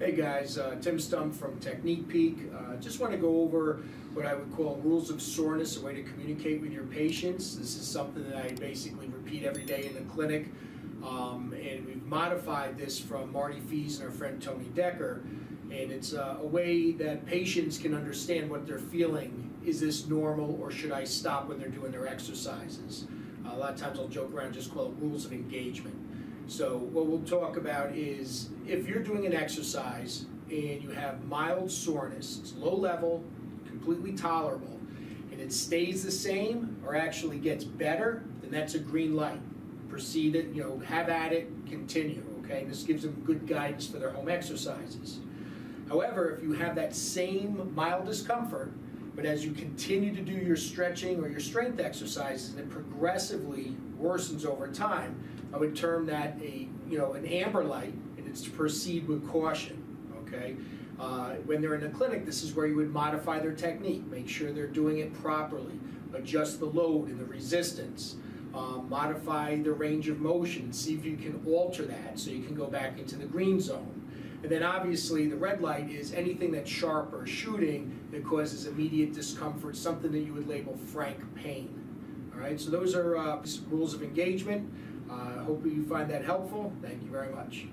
Hey guys, uh, Tim Stump from Technique Peek. Uh, just want to go over what I would call rules of soreness, a way to communicate with your patients. This is something that I basically repeat every day in the clinic. Um, and we've modified this from Marty Fees and our friend Tony Decker. And it's uh, a way that patients can understand what they're feeling. Is this normal or should I stop when they're doing their exercises? a lot of times I'll joke around, just call it rules of engagement. So what we'll talk about is if you're doing an exercise and you have mild soreness, it's low level, completely tolerable, and it stays the same or actually gets better, then that's a green light. Proceed it, you know, have at it, continue, okay? This gives them good guidance for their home exercises. However, if you have that same mild discomfort, but as you continue to do your stretching or your strength exercises and it progressively worsens over time, I would term that a you know an amber light, and it's to proceed with caution. Okay. Uh, when they're in the clinic, this is where you would modify their technique, make sure they're doing it properly, adjust the load and the resistance, um, modify the range of motion, see if you can alter that so you can go back into the green zone. And then obviously the red light is anything that's sharp or shooting that causes immediate discomfort, something that you would label frank pain. All right, so those are uh, rules of engagement. I uh, hope you find that helpful. Thank you very much.